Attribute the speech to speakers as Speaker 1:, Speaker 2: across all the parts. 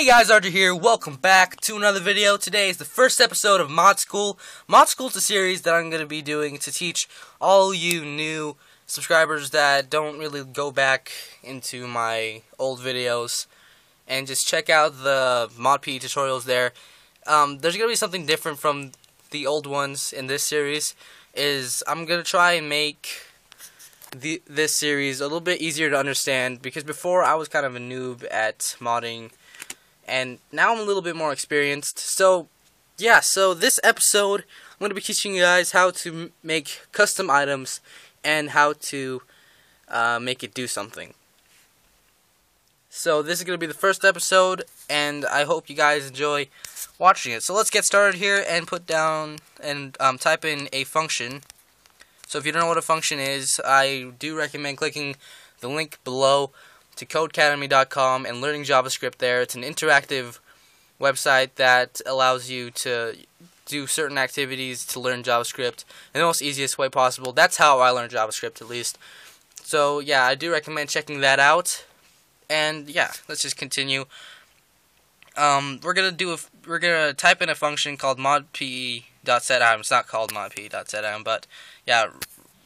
Speaker 1: Hey guys, Arjay here. Welcome back to another video. Today is the first episode of Mod School. Mod School is a series that I'm going to be doing to teach all you new subscribers that don't really go back into my old videos and just check out the Mod P tutorials there. Um, there's going to be something different from the old ones in this series. Is I'm going to try and make the, this series a little bit easier to understand because before I was kind of a noob at modding and now I'm a little bit more experienced. So, yeah, so this episode, I'm going to be teaching you guys how to make custom items and how to uh, make it do something. So, this is going to be the first episode, and I hope you guys enjoy watching it. So, let's get started here and put down and um, type in a function. So, if you don't know what a function is, I do recommend clicking the link below to codecademy.com and learning JavaScript there. It's an interactive website that allows you to do certain activities to learn JavaScript in the most easiest way possible. That's how I learned JavaScript at least. So yeah, I do recommend checking that out. And yeah, let's just continue. Um, we're gonna do a we're gonna type in a function called modp.setitem. It's not called modp.setitem, but yeah,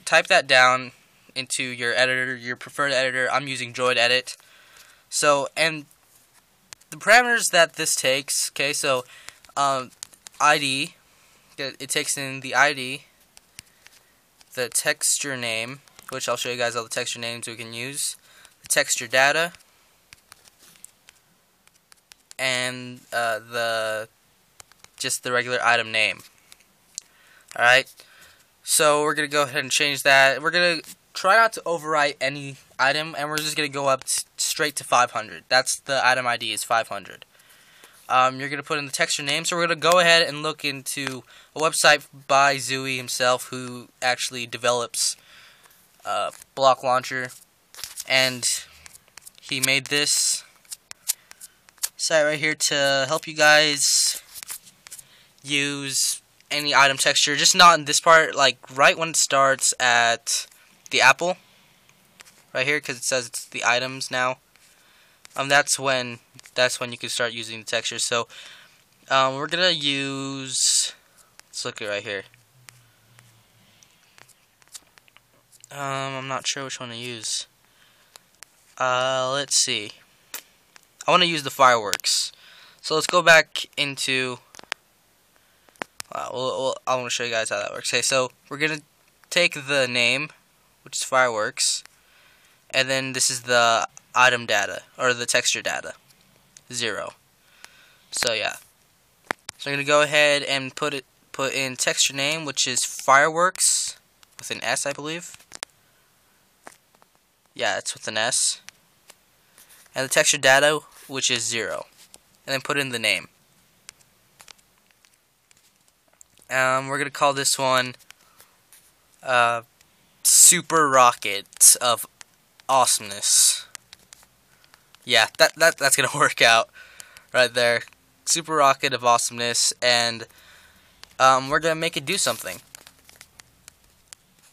Speaker 1: type that down into your editor, your preferred editor. I'm using Droid Edit. So, and the parameters that this takes, okay, so um, ID, it takes in the ID, the texture name, which I'll show you guys all the texture names we can use, the texture data, and uh, the just the regular item name. Alright, so we're going to go ahead and change that. We're going to try not to overwrite any item, and we're just going to go up straight to 500. That's the item ID is 500. Um, you're going to put in the texture name, so we're going to go ahead and look into a website by Zhuowei himself, who actually develops uh, Block Launcher, and he made this site right here to help you guys use any item texture, just not in this part, like right when it starts at the apple right here because it says it's the items now. Um, that's when that's when you can start using the texture. So, um, we're gonna use. Let's look at right here. Um, I'm not sure which one to use. Uh, let's see. I want to use the fireworks. So let's go back into. Uh, we'll, we'll, I want to show you guys how that works. Okay, so we're gonna take the name which is fireworks. And then this is the item data, or the texture data, zero. So yeah. So I'm going to go ahead and put it put in texture name, which is fireworks, with an S, I believe. Yeah, it's with an S. And the texture data, which is zero. And then put in the name. Um, we're going to call this one uh, super rocket of awesomeness. Yeah, that that that's gonna work out right there. Super rocket of awesomeness, and um, we're gonna make it do something.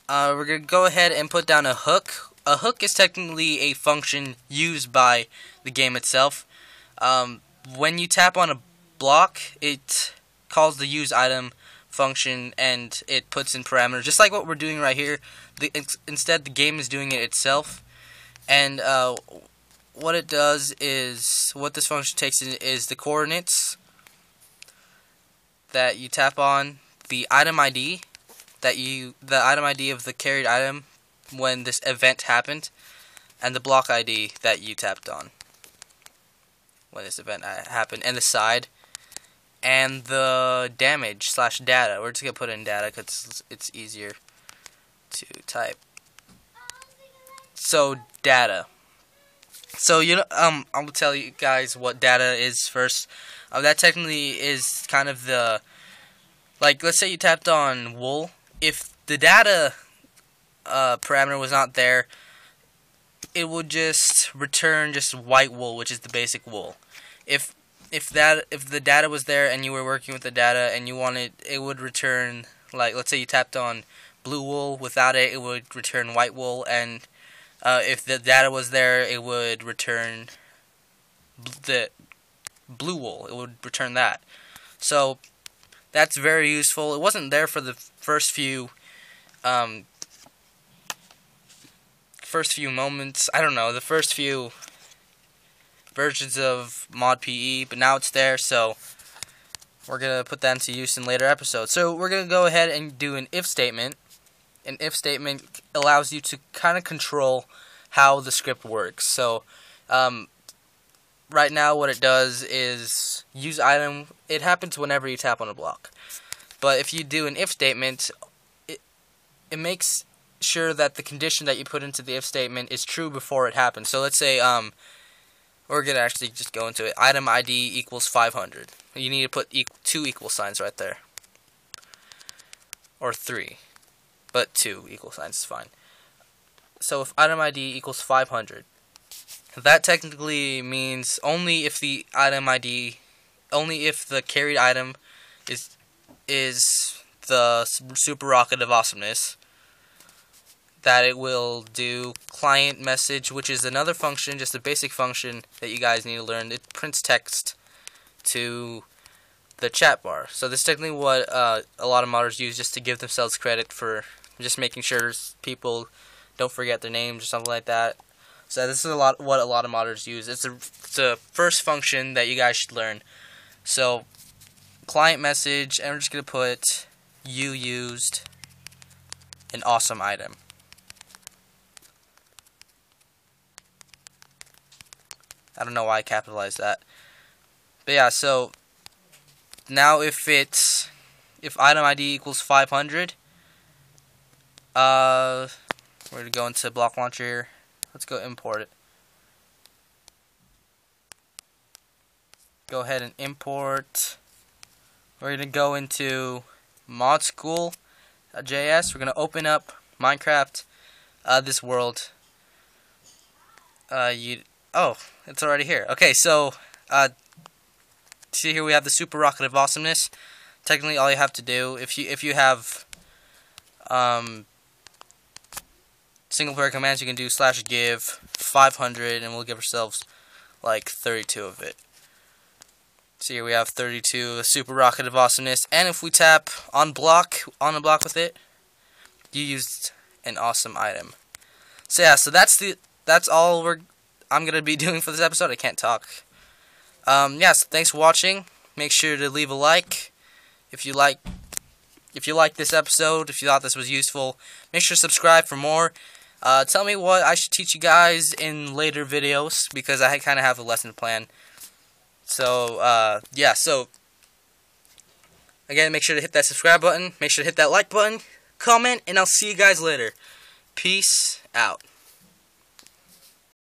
Speaker 1: Uh, we're gonna go ahead and put down a hook. A hook is technically a function used by the game itself. Um, when you tap on a block, it calls the use item function and it puts in parameters just like what we're doing right here. The, instead the game is doing it itself. And uh, what it does is what this function takes in is the coordinates that you tap on the item ID that you the item ID of the carried item when this event happened and the block ID that you tapped on when this event uh, happened and the side and the damage slash data. We're just gonna put in data because it's easier to type. So data. So you know, um, I'm gonna tell you guys what data is first. Uh, that technically is kind of the, like, let's say you tapped on wool. If the data uh, parameter was not there, it would just return just white wool, which is the basic wool. If if that if the data was there and you were working with the data and you wanted it would return like let's say you tapped on blue wool without it it would return white wool and uh, if the data was there it would return the blue wool. It would return that. So that's very useful. It wasn't there for the first few um, first few moments. I don't know the first few versions of Mod PE, but now it's there. So we're gonna put that into use in later episodes. So we're gonna go ahead and do an if statement. An if statement allows you to kind of control how the script works. So um, right now what it does is use item. It happens whenever you tap on a block. But if you do an if statement, it it makes sure that the condition that you put into the if statement is true before it happens. So let's say um we're gonna actually just go into it. Item ID equals 500. You need to put e two equal signs right there, or three, but two equal signs is fine. So if item ID equals 500, that technically means only if the item ID, only if the carried item is is the Super Rocket of Awesomeness, that it will do client message, which is another function, just a basic function that you guys need to learn. It prints text to the chat bar. So this is technically what uh, a lot of modders use just to give themselves credit for just making sure people don't forget their names or something like that. So this is a lot what a lot of modders use. It's a it's a first function that you guys should learn. So client message, and we're just gonna put you used an awesome item. I don't know why I capitalized that. But yeah, so now if it's if item ID equals 500, uh, we're gonna go into block launcher here. Let's go import it. Go ahead and import. We're going to go into mod school JS. We're going to open up Minecraft, uh, this world. Uh, you oh, it's already here. Okay, so uh, see here we have the super rocket of awesomeness. Technically, all you have to do if you if you have um, single player commands you can do slash give 500 and we'll give ourselves like 32 of it. So here we have 32 a super rocket of awesomeness and if we tap on block on a block with it you used an awesome item. So yeah, so that's the that's all we're I'm gonna be doing for this episode. I can't talk. Um, yes, yeah, so thanks for watching. Make sure to leave a like if you like if you like this episode, if you thought this was useful. Make sure to subscribe for more. Uh, tell me what I should teach you guys in later videos because I kind of have a lesson plan. So, uh, yeah, so, again, make sure to hit that subscribe button, make sure to hit that like button, comment, and I'll see you guys later. Peace out.